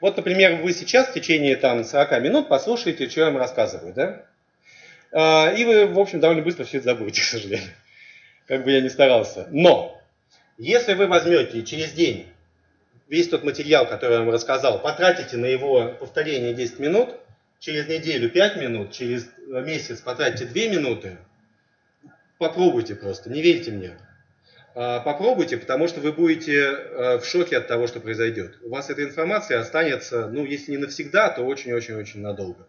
Вот, например, вы сейчас в течение там, 40 минут послушаете, что я вам рассказываю, да? А, и вы, в общем, довольно быстро все это забудете, к сожалению. Как бы я ни старался. Но, если вы возьмете через день весь тот материал, который я вам рассказал, потратите на его повторение 10 минут, через неделю 5 минут, через месяц потратите 2 минуты, попробуйте просто, не верьте мне. А, попробуйте, потому что вы будете э, в шоке от того, что произойдет. У вас эта информация останется, ну, если не навсегда, то очень-очень-очень надолго.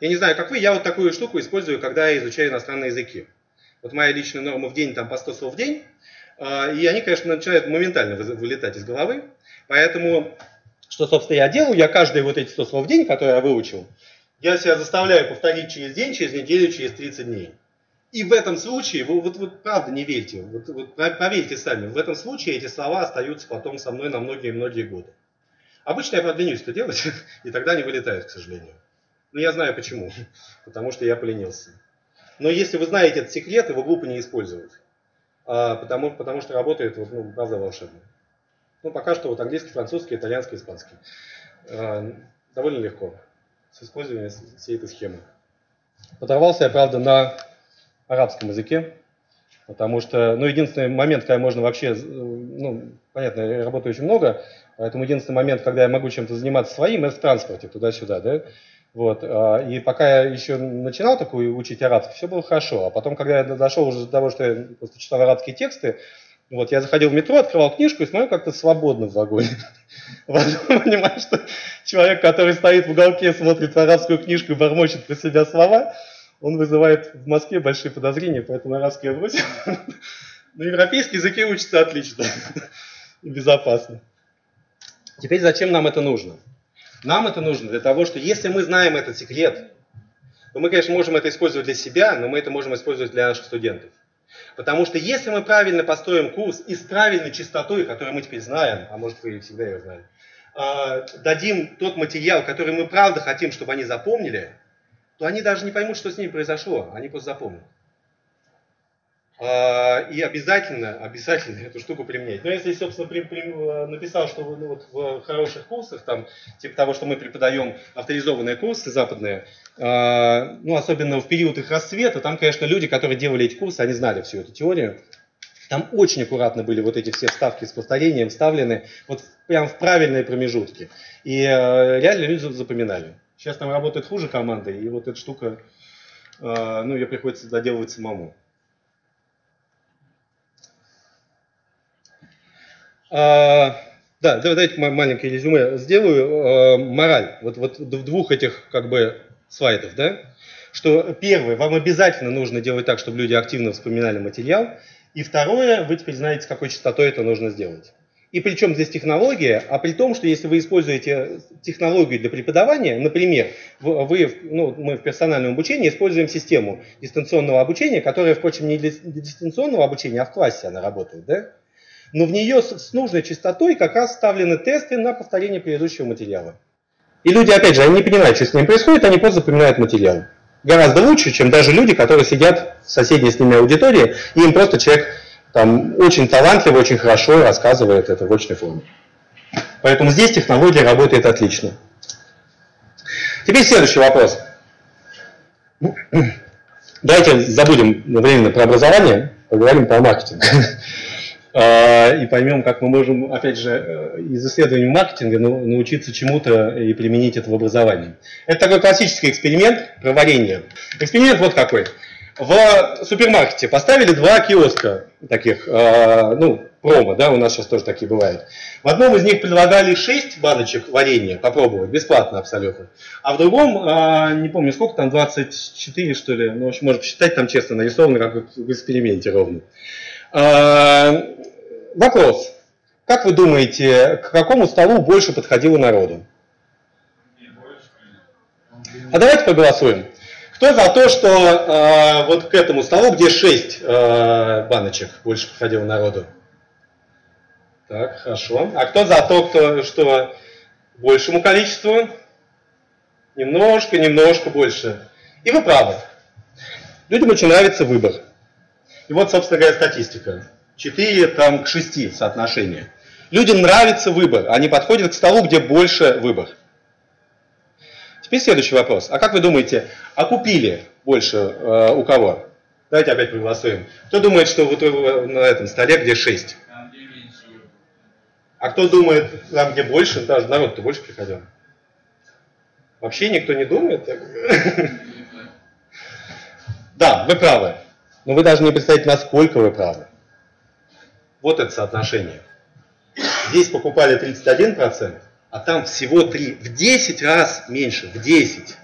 Я не знаю, как вы, я вот такую штуку использую, когда я изучаю иностранные языки. Вот моя личная норма в день, там по 100 слов в день, а, и они, конечно, начинают моментально вылетать из головы. Поэтому, что, собственно, я делаю, я каждые вот эти 100 слов в день, которые я выучил, я себя заставляю повторить через день, через неделю, через 30 дней. И в этом случае, вы вот, вот правда не верьте, вот, вот поверьте сами, в этом случае эти слова остаются потом со мной на многие-многие годы. Обычно я, правда, ленюсь это делать, и тогда они вылетают, к сожалению. Но я знаю почему, потому что я поленился. Но если вы знаете этот секрет, его глупо не использовать. А, потому, потому что работает, вот, ну, правда, волшебно. Ну, пока что вот английский, французский, итальянский, испанский. А, довольно легко с использованием всей этой схемы. Подорвался я, правда, на арабском языке, потому что, ну, единственный момент, когда можно вообще, ну, понятно, я работаю очень много, поэтому единственный момент, когда я могу чем-то заниматься своим, это в транспорте, туда-сюда, да, вот, а, и пока я еще начинал такую учить арабский, все было хорошо, а потом, когда я дошел уже до того, что я просто читал арабские тексты, вот, я заходил в метро, открывал книжку и смотрю как-то свободно в вагоне. Понимаю, что человек, который стоит в уголке, смотрит в арабскую книжку и бормочет про себя слова, он вызывает в Москве большие подозрения, поэтому арабский я бросил. На европейский языке учится отлично и безопасно. Теперь зачем нам это нужно? Нам это нужно для того, что если мы знаем этот секрет, то мы, конечно, можем это использовать для себя, но мы это можем использовать для наших студентов. Потому что если мы правильно построим курс и с правильной частотой, которую мы теперь знаем, а может вы всегда ее знали, а, дадим тот материал, который мы правда хотим, чтобы они запомнили, то они даже не поймут, что с ними произошло, они просто запомнят. А, и обязательно, обязательно эту штуку применять. Но если, собственно, при, при, э, написал, что ну, вот в хороших курсах, там, типа того, что мы преподаем авторизованные курсы западные, э, ну, особенно в период их расцвета, там, конечно, люди, которые делали эти курсы, они знали всю эту теорию. Там очень аккуратно были вот эти все вставки с повторением вставлены вот прям в правильные промежутки. И э, реально люди запоминали. Сейчас там работает хуже команда, и вот эта штука, э, ну, ее приходится доделывать самому. А, да, давайте маленькое резюме сделаю. А, мораль. Вот, вот в двух этих как бы слайдах, да? Что первое, вам обязательно нужно делать так, чтобы люди активно вспоминали материал. И второе, вы теперь знаете, с какой частотой это нужно сделать. И причем здесь технология, а при том, что если вы используете технологию для преподавания, например, вы, ну, мы в персональном обучении используем систему дистанционного обучения, которая, впрочем, не для дистанционного обучения, а в классе она работает, да? но в нее с нужной частотой как раз вставлены тесты на повторение предыдущего материала. И люди, опять же, они не понимают, что с ними происходит, они просто запоминают материал. Гораздо лучше, чем даже люди, которые сидят в соседней с ними аудитории, и им просто человек там очень талантливо, очень хорошо рассказывает это в очной форме. Поэтому здесь технология работает отлично. Теперь следующий вопрос. Давайте забудем временно про образование, поговорим про маркетинг. А, и поймем, как мы можем, опять же, э, из исследований маркетинга научиться чему-то и применить это в образовании. Это такой классический эксперимент про варенье. Эксперимент вот какой. В супермаркете поставили два киоска таких, а, ну, промо, да, у нас сейчас тоже такие бывают. В одном из них предлагали 6 баночек варенья попробовать, бесплатно абсолютно. А в другом, а, не помню сколько там, 24 что ли, ну, в общем, можно посчитать, там честно нарисовано, как в эксперименте ровно. А, вопрос. Как вы думаете, к какому столу больше подходило народу? А давайте поголосуем. Кто за то, что э, вот к этому столу, где 6 э, баночек, больше подходило народу? Так, хорошо. А кто за то, кто, что большему количеству? Немножко, немножко больше. И вы правы. Людям очень нравится выбор. И вот, собственно говоря, статистика. 4 там, к 6 соотношение. Людям нравится выбор, они подходят к столу, где больше выбор. Теперь следующий вопрос. А как вы думаете, а купили больше э, у кого? Давайте опять проголосуем. Кто думает, что вот на этом столе, где 6? А кто думает, там, где больше, даже народ-то больше приходил? Вообще никто не думает? Да, вы правы. Но вы даже не представляете, насколько вы правы. Вот это соотношение. Здесь покупали 31%, а там всего 3. В 10 раз меньше, в 10.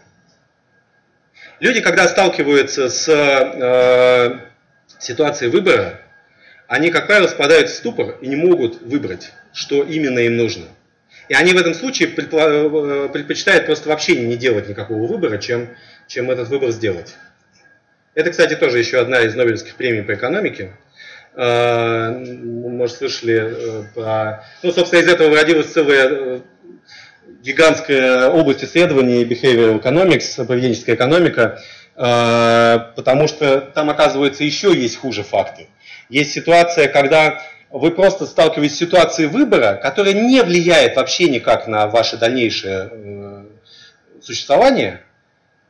Люди, когда сталкиваются с э, ситуацией выбора, они, как правило, спадают в ступор и не могут выбрать, что именно им нужно. И они в этом случае э, предпочитают просто вообще не делать никакого выбора, чем, чем этот выбор сделать. Это, кстати, тоже еще одна из Нобелевских премий по экономике. Э, может, слышали э, про... Ну, собственно, из этого родилась целая э, гигантская область исследований behavioral economics, поведенческая экономика, потому что там, оказывается, еще есть хуже факты. Есть ситуация, когда вы просто сталкиваетесь с ситуацией выбора, которая не влияет вообще никак на ваше дальнейшее существование,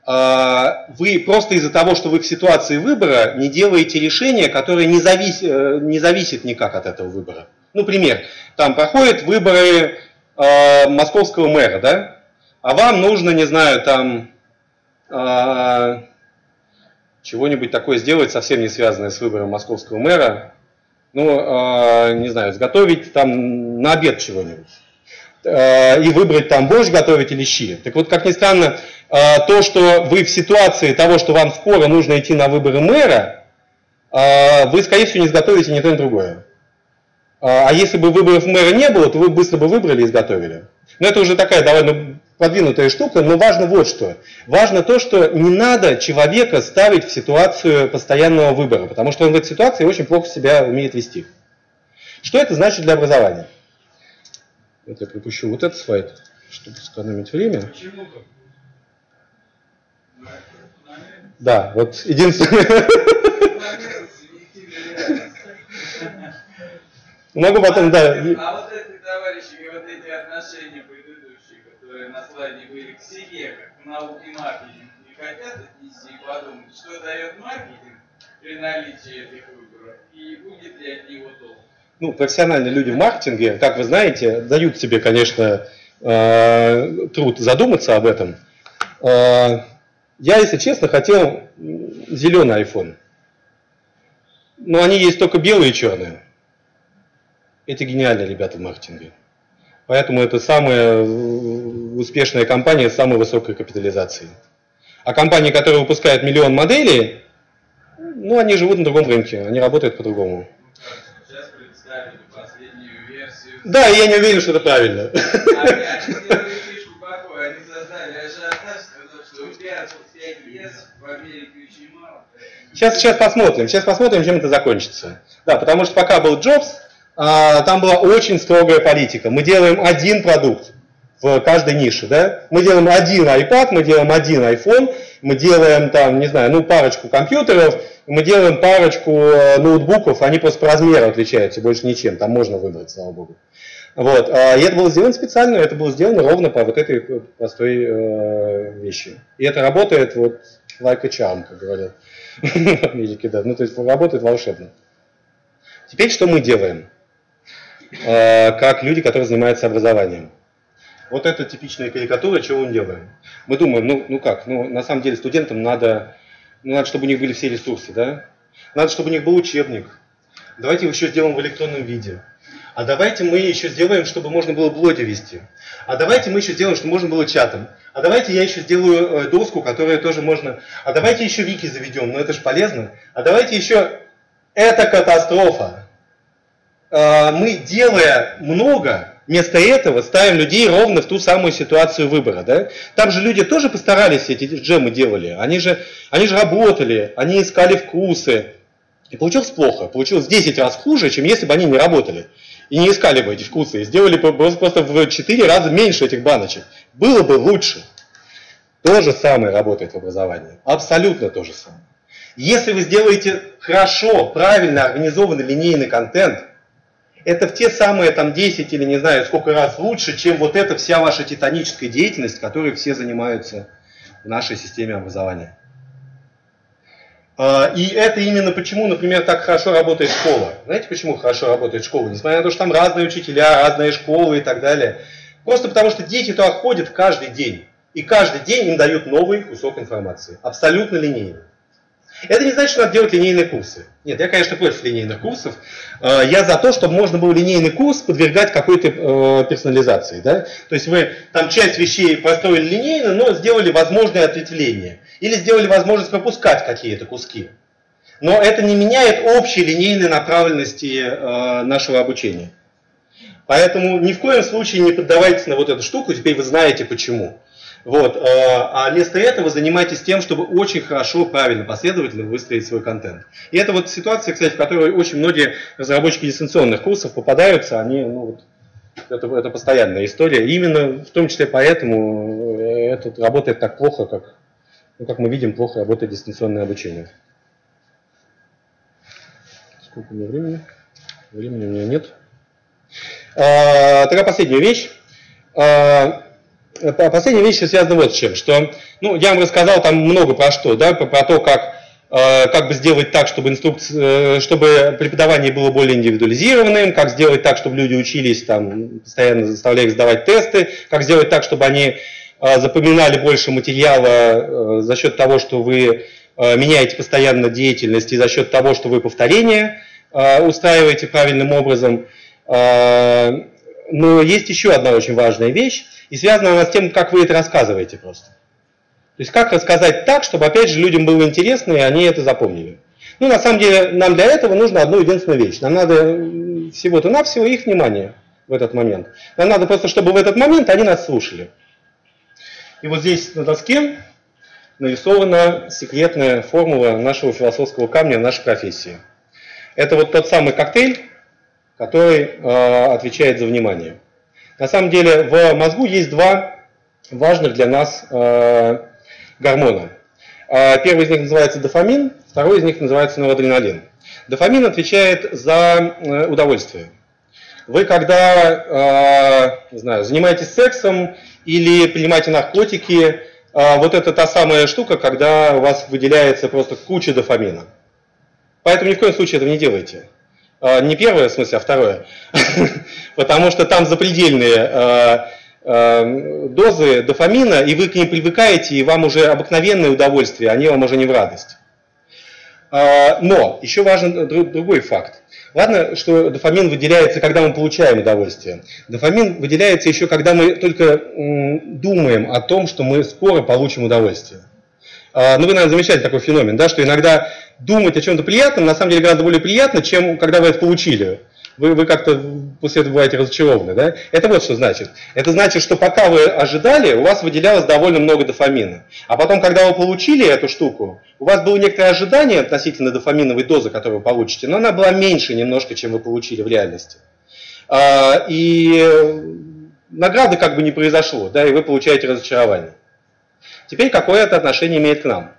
вы просто из-за того, что вы в ситуации выбора не делаете решение, которое не, завис, э, не зависит никак от этого выбора. Ну, пример. Там проходят выборы э, московского мэра, да? А вам нужно, не знаю, там э, чего-нибудь такое сделать, совсем не связанное с выбором московского мэра. Ну, э, не знаю, сготовить там на обед чего-нибудь. Э, и выбрать там борщ готовить или щи. Так вот, как ни странно, а, то, что вы в ситуации того, что вам скоро нужно идти на выборы мэра, а, вы, скорее всего, не изготовите ни то, ни другое. А, если бы выборов мэра не было, то вы быстро бы выбрали и изготовили. Но это уже такая довольно продвинутая штука, но важно вот что. Важно то, что не надо человека ставить в ситуацию постоянного выбора, потому что он в этой ситуации очень плохо себя умеет вести. Что это значит для образования? Вот я пропущу вот этот слайд, чтобы сэкономить время. Почему-то Да, вот единственное. Могу потом, да. А вот эти товарищи, вот эти отношения предыдущие, которые на слайде были к себе, как к науке маркетинг, не хотят отнести и подумать, что дает маркетинг при наличии этих выборов, и будет ли от него толк? Ну, профессиональные люди в маркетинге, как вы знаете, дают себе, конечно, э, труд задуматься об этом. Э, я, если честно, хотел зеленый iPhone. Но они есть только белые и черные. Эти гениальные ребята в маркетинге. Поэтому это самая успешная компания с самой высокой капитализацией. А компании, которые выпускают миллион моделей, ну, они живут на другом рынке, они работают по-другому. Представили последнюю версию. Да, я не уверен, что это правильно. А, Сейчас, сейчас посмотрим, сейчас посмотрим, чем это закончится. Да, потому что пока был Джобс, а, там была очень строгая политика. Мы делаем один продукт в каждой нише, да? Мы делаем один iPad, мы делаем один iPhone, мы делаем там, не знаю, ну парочку компьютеров, мы делаем парочку э, ноутбуков, они просто по размеру отличаются, больше ничем, там можно выбрать, слава богу. Вот. А, и это было сделано специально, это было сделано ровно по вот этой простой э, вещи. И это работает вот like a charm, как говорят в Америке, да. Ну, то есть работает волшебно. Теперь что мы делаем? Э, как люди, которые занимаются образованием. Вот это типичная карикатура, чего мы делаем. Мы думаем, ну, ну как, ну на самом деле студентам надо, ну, надо, чтобы у них были все ресурсы, да? Надо, чтобы у них был учебник. Давайте его еще сделаем в электронном виде. А давайте мы еще сделаем, чтобы можно было блоги вести. А давайте мы еще сделаем, чтобы можно было чатом. А давайте я еще сделаю э, доску, которая тоже можно. А давайте еще вики заведем, ну это же полезно. А давайте еще... Это катастрофа. А, мы, делая много, вместо этого ставим людей ровно в ту самую ситуацию выбора. Да? Там же люди тоже постарались, эти джемы делали. Они же, они же работали, они искали вкусы. И получилось плохо. Получилось в 10 раз хуже, чем если бы они не работали и не искали бы эти вкусы, и сделали просто в 4 раза меньше этих баночек. Было бы лучше. То же самое работает в образовании. Абсолютно то же самое. Если вы сделаете хорошо, правильно организованный линейный контент, это в те самые там 10 или не знаю сколько раз лучше, чем вот эта вся ваша титаническая деятельность, которой все занимаются в нашей системе образования. А, и это именно почему, например, так хорошо работает школа. Знаете, почему хорошо работает школа? Несмотря на то, что там разные учителя, разные школы и так далее. Просто потому, что дети туда ходят каждый день. И каждый день им дают новый кусок информации. Абсолютно линейный. Это не значит, что надо делать линейные курсы. Нет, я, конечно, против линейных курсов. А, я за то, чтобы можно было линейный курс подвергать какой-то э, персонализации. Да? То есть вы там часть вещей построили линейно, но сделали возможное ответвление. Или сделали возможность пропускать какие-то куски. Но это не меняет общей линейной направленности э, нашего обучения. Поэтому ни в коем случае не поддавайтесь на вот эту штуку, теперь вы знаете почему. Вот. Э, а вместо этого занимайтесь тем, чтобы очень хорошо, правильно, последовательно выстроить свой контент. И это вот ситуация, кстати, в которой очень многие разработчики дистанционных курсов попадаются, они, ну, вот, это, это постоянная история. Именно в том числе поэтому э, это работает так плохо, как, ну, как мы видим, плохо работает дистанционное обучение. Сколько у меня времени? Времени у меня нет. А, тогда последняя вещь. А, последняя вещь связана вот с чем, что, ну, я вам рассказал там много про что, да, про, про то, как, э, как бы сделать так, чтобы, инструкция, э, чтобы преподавание было более индивидуализированным, как сделать так, чтобы люди учились, там, постоянно заставляя их сдавать тесты, как сделать так, чтобы они э, запоминали больше материала э, за счет того, что вы э, меняете постоянно деятельность и за счет того, что вы повторения э, устраиваете правильным образом. Э, но есть еще одна очень важная вещь, и связана она с тем, как вы это рассказываете просто. То есть как рассказать так, чтобы опять же людям было интересно, и они это запомнили. Ну, на самом деле, нам для этого нужно одну единственную вещь. Нам надо всего-то навсего их внимание в этот момент. Нам надо просто, чтобы в этот момент они нас слушали. И вот здесь на доске нарисована секретная формула нашего философского камня нашей профессии. Это вот тот самый коктейль, который э, отвечает за внимание. На самом деле в мозгу есть два важных для нас э, гормона. Э, первый из них называется дофамин, второй из них называется норадреналин. Дофамин отвечает за э, удовольствие. Вы когда не знаю, занимаетесь сексом или принимаете наркотики, вот это та самая штука, когда у вас выделяется просто куча дофамина. Поэтому ни в коем случае этого не делайте. А, не первое, в смысле, а второе. Потому что там запредельные а, а, дозы дофамина, и вы к ним привыкаете, и вам уже обыкновенное удовольствие, они вам уже не в радость. Но еще важен другой факт. Ладно, что дофамин выделяется, когда мы получаем удовольствие. Дофамин выделяется еще, когда мы только думаем о том, что мы скоро получим удовольствие. Ну, вы, наверное, замечали такой феномен, да, что иногда думать о чем-то приятном на самом деле гораздо более приятно, чем когда вы это получили. Вы, вы как-то после этого бываете разочарованы. Да? Это вот что значит. Это значит, что пока вы ожидали, у вас выделялось довольно много дофамина. А потом, когда вы получили эту штуку, у вас было некоторое ожидание относительно дофаминовой дозы, которую вы получите, но она была меньше немножко, чем вы получили в реальности. А, и награды как бы не произошло, да, и вы получаете разочарование. Теперь какое это отношение имеет к нам?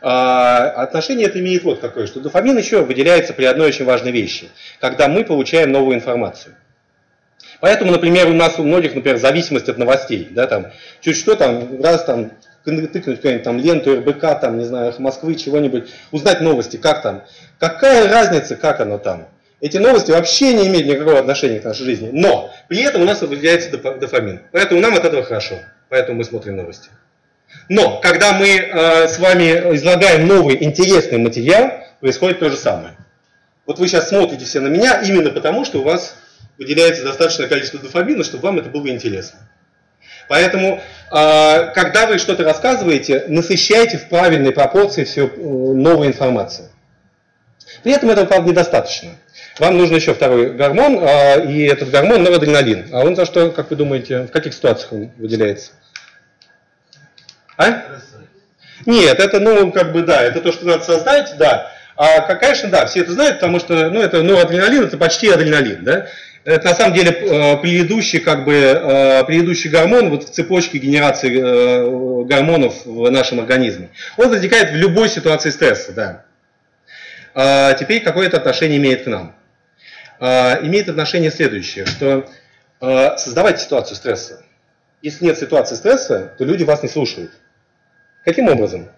А, отношение это имеет вот какое, что дофамин еще выделяется при одной очень важной вещи, когда мы получаем новую информацию. Поэтому, например, у нас у многих, например, зависимость от новостей, да, там, чуть что там, раз там, тыкнуть какую-нибудь там ленту РБК, там, не знаю, Москвы, чего-нибудь, узнать новости, как там, какая разница, как оно там. Эти новости вообще не имеют никакого отношения к нашей жизни, но при этом у нас выделяется дофамин, поэтому нам от этого хорошо, поэтому мы смотрим новости. Но когда мы э, с вами излагаем новый интересный материал, происходит то же самое. Вот вы сейчас смотрите все на меня именно потому, что у вас выделяется достаточное количество дофамина, чтобы вам это было интересно. Поэтому, э, когда вы что-то рассказываете, насыщайте в правильной пропорции всю э, новую информацию. При этом этого, правда, недостаточно. Вам нужен еще второй гормон, э, и этот гормон норадреналин. А он за что, как вы думаете, в каких ситуациях он выделяется? А? Нет, это, ну, как бы, да, это то, что надо создать, да. А, конечно, да, все это знают, потому что, ну, это, ну, адреналин, это почти адреналин, да. Это на самом деле э, предыдущий, как бы, э, предыдущий гормон вот в цепочке генерации э, гормонов в нашем организме. Он возникает в любой ситуации стресса, да. А теперь какое это отношение имеет к нам? э, имеет отношение следующее, что создавать ситуацию стресса. Если нет ситуации стресса, то люди вас не слушают. Каким образом?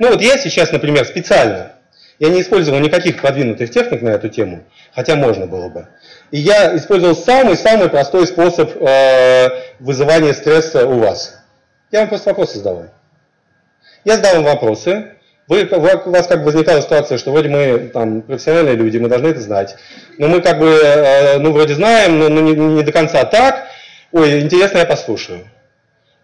Ну вот я сейчас, например, специально, я не использовал никаких продвинутых техник на эту тему, хотя можно было бы. И я использовал самый-самый простой способ э, вызывания стресса у вас. Я вам просто вопросы задавал. Я задал вам вопросы, вы, у вас как бы возникала ситуация, что вроде мы там профессиональные люди, мы должны это знать. Но мы как бы, э, ну вроде знаем, но, но не, не до конца так. Ой, интересно, я послушаю.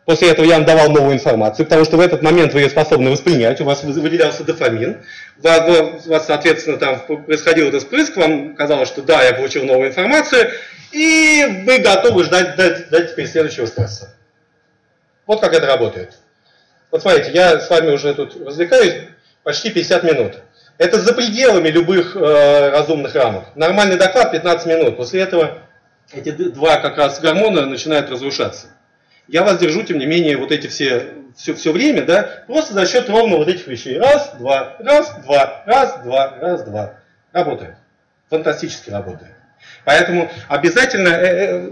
После этого я вам давал новую информацию, потому что в этот момент вы ее способны воспринять, у вас выделялся дофамин, у вас, соответственно, там происходил этот спрыск, вам казалось, что да, я получил новую информацию, и вы готовы ждать, ждать, ждать теперь следующего стресса. Вот как это работает. Вот смотрите, я с вами уже тут развлекаюсь почти 50 минут. Это за пределами любых э, разумных рамок. Нормальный доклад 15 минут. После этого эти два как раз гормона начинают разрушаться. Я вас держу, тем не менее, вот эти все, все, все время, да, просто за счет ровно вот этих вещей. Раз, два, раз, два, раз, два, раз, два. Работает. Фантастически работает. Поэтому обязательно э, э,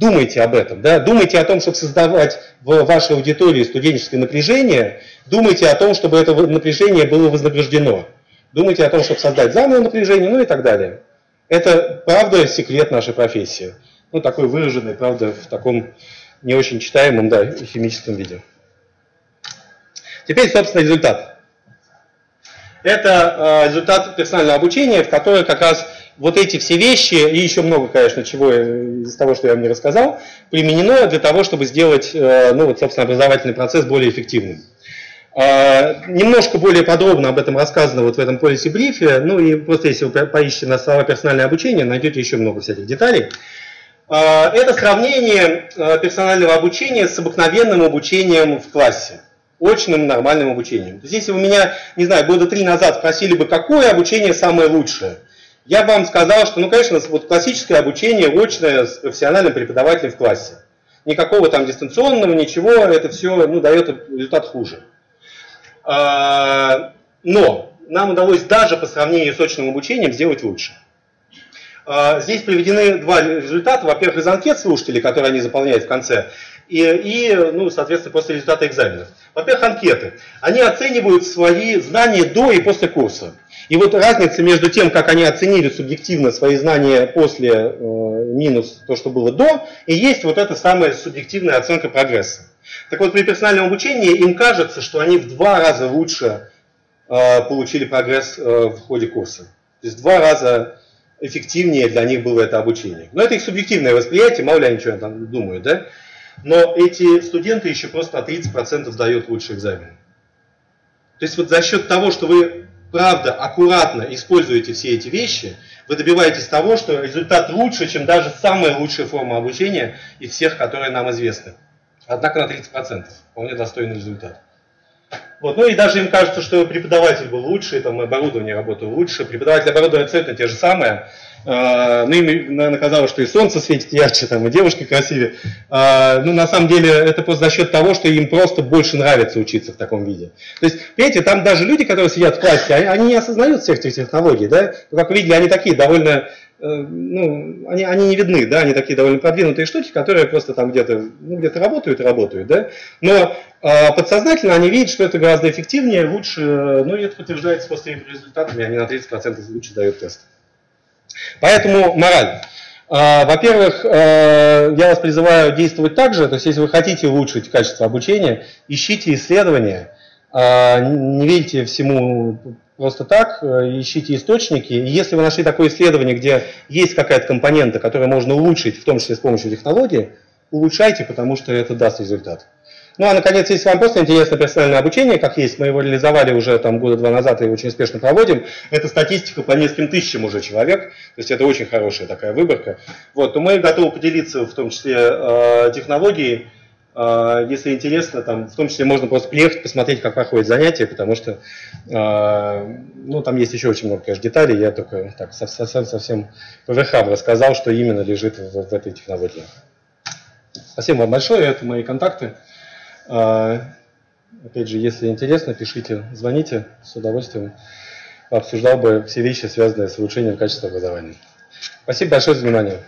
думайте об этом, да, думайте о том, чтобы создавать в вашей аудитории студенческое напряжение, думайте о том, чтобы это напряжение было вознаграждено, думайте о том, чтобы создать заново напряжение, ну и так далее. Это, правда, секрет нашей профессии. Ну, такой выраженный, правда, в таком не очень читаемом, да, химическом виде. Теперь, собственно, результат. Это э, результат персонального обучения, в котором как раз вот эти все вещи, и еще много, конечно, чего из того, что я вам не рассказал, применено для того, чтобы сделать, э, ну вот, собственно, образовательный процесс более эффективным. А, немножко более подробно об этом рассказано вот в этом полисе-брифе, ну и просто если вы поищете на слова персональное обучение, найдете еще много всяких деталей. А, это сравнение э, персонального обучения с обыкновенным обучением в классе очным нормальным обучением. То есть, если вы меня, не знаю, года три назад спросили бы, какое обучение самое лучшее, я вам сказал, что, ну, конечно, вот классическое обучение очное с профессиональным преподавателем в классе. Никакого там дистанционного, ничего, это все ну, дает результат хуже. А, но нам удалось даже по сравнению с очным обучением сделать лучше. А, здесь приведены два результата. Во-первых, из анкет слушателей, которые они заполняют в конце, и, и ну, соответственно, после результата экзаменов. Во-первых, анкеты. Они оценивают свои знания до и после курса. И вот разница между тем, как они оценили субъективно свои знания после э, минус то, что было до, и есть вот эта самая субъективная оценка прогресса. Так вот, при персональном обучении им кажется, что они в два раза лучше э, получили прогресс э, в ходе курса. То есть в два раза эффективнее для них было это обучение. Но это их субъективное восприятие, мало ли они что там думают, да? Но эти студенты еще просто на 30% дают лучший экзамен. То есть вот за счет того, что вы правда, аккуратно используете все эти вещи, вы добиваетесь того, что результат лучше, чем даже самая лучшая форма обучения из всех, которые нам известны. Однако на 30%. Вполне достойный результат. Вот. Ну и даже им кажется, что преподаватель был лучше, там оборудование работало лучше. Преподаватель оборудование абсолютно те же самые. А, ну, им, наверное, казалось, что и солнце светит ярче, там, и девушки красивее. А, ну, на самом деле, это просто за счет того, что им просто больше нравится учиться в таком виде. То есть, видите, там даже люди, которые сидят в классе, они, не осознают всех этих технологий, да? Ну, как вы видели, они такие довольно э, ну, они, они не видны, да, они такие довольно продвинутые штуки, которые просто там где-то, ну, где-то работают работают, да, но подсознательно они видят, что это гораздо эффективнее, лучше, ну, и это подтверждается после результатами, они на 30% лучше дают тест. Поэтому мораль. А, во-первых, э, я вас призываю действовать так же, то есть если вы хотите улучшить качество обучения, ищите исследования, а, не верьте всему просто так, э, ищите источники. И если вы нашли такое исследование, где есть какая-то компонента, которую можно улучшить, в том числе с помощью технологии, улучшайте, потому что это даст результат. Ну а наконец, если вам просто интересно персональное обучение, как есть, мы его реализовали уже там года два назад и очень успешно проводим, это статистика по нескольким тысячам уже человек, то есть это очень хорошая такая выборка, вот, то мы готовы поделиться в том числе э, технологией, э, если интересно, там, в том числе можно просто приехать, посмотреть, как проходит занятие, потому что э, ну, там есть еще очень много, конечно, деталей, я только так совсем-совсем по верхам рассказал, что именно лежит в, в этой технологии. Спасибо вам большое, это мои контакты. А, опять же, если интересно, пишите, звоните, с удовольствием обсуждал бы все вещи, связанные с улучшением качества образования. Спасибо большое за внимание.